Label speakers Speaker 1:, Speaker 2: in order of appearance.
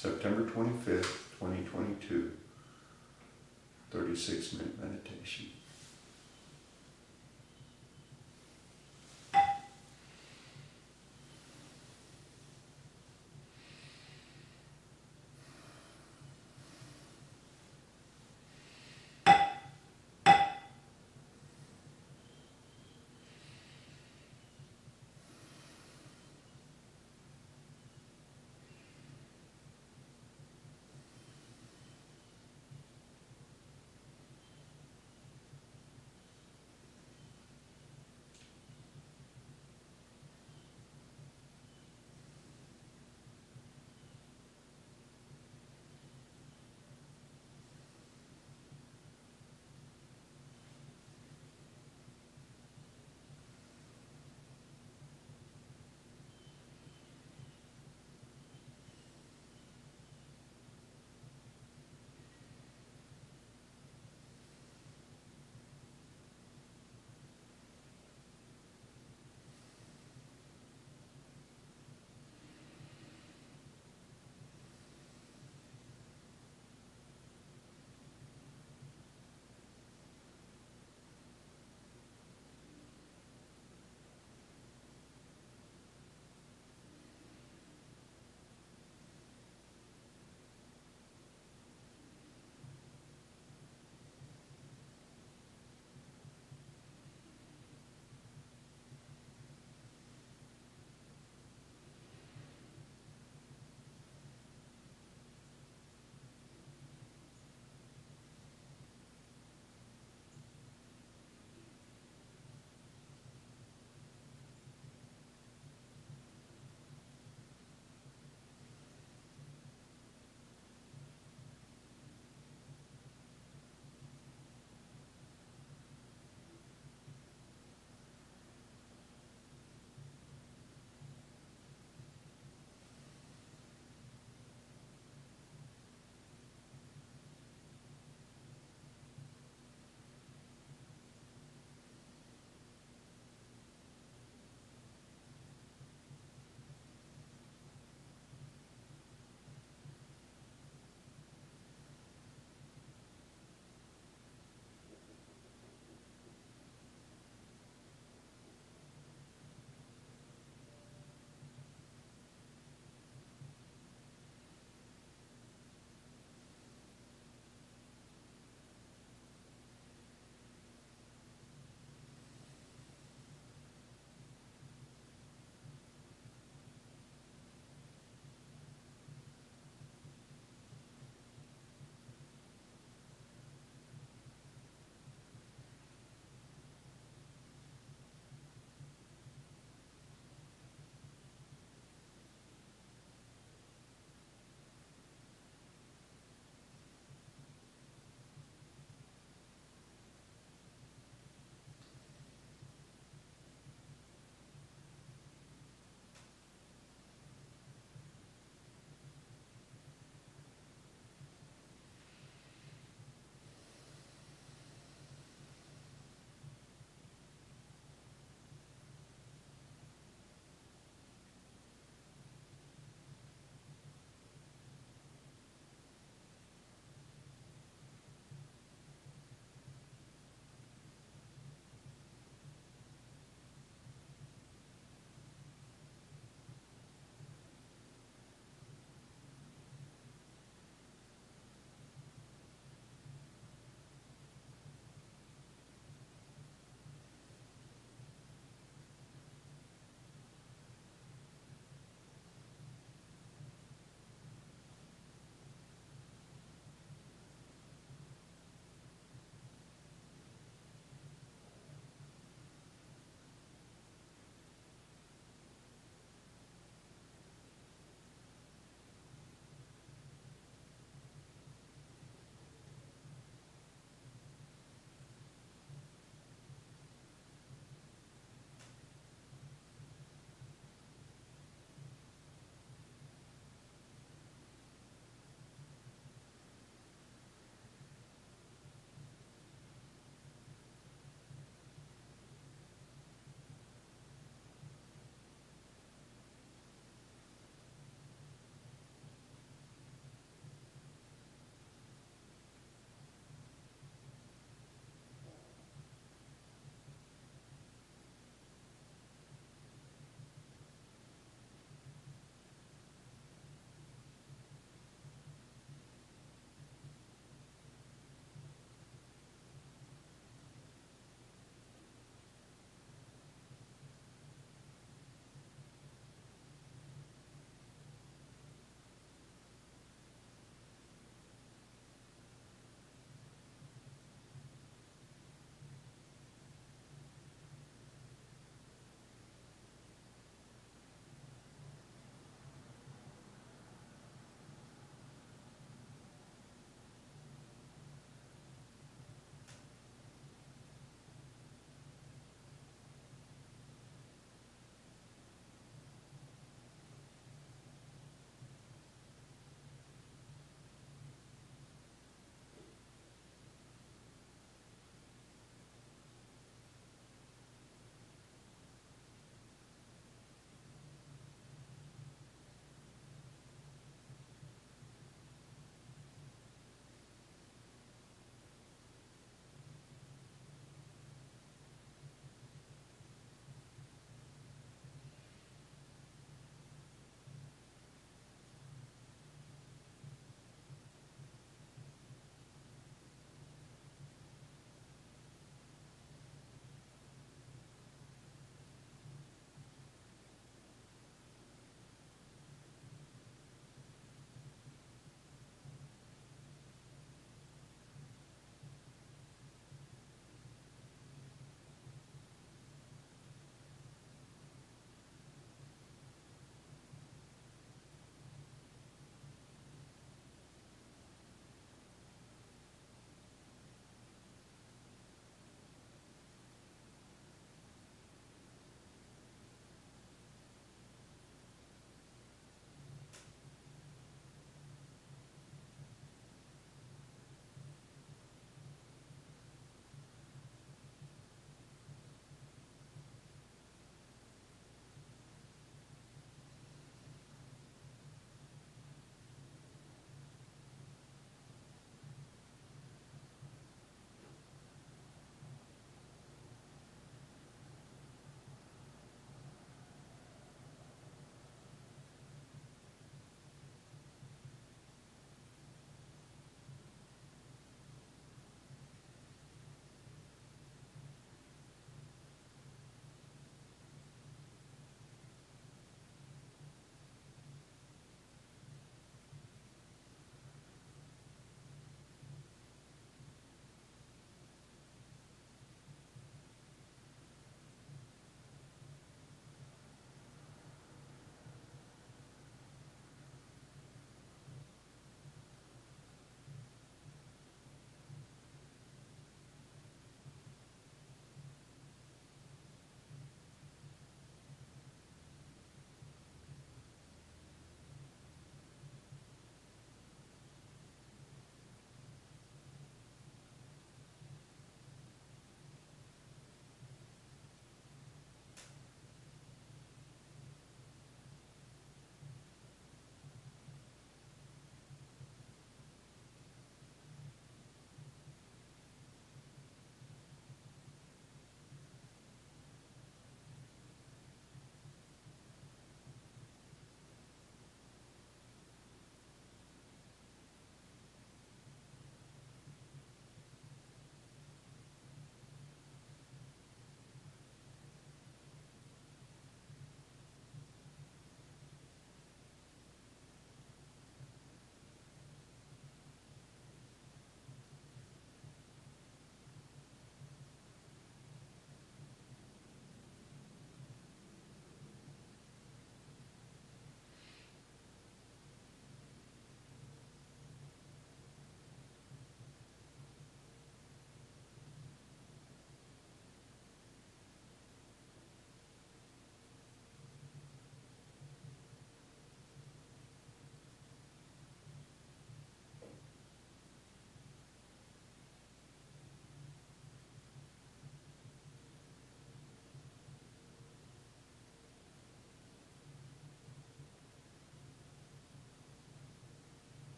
Speaker 1: September twenty-fifth, twenty twenty-two. Thirty-six minute meditation.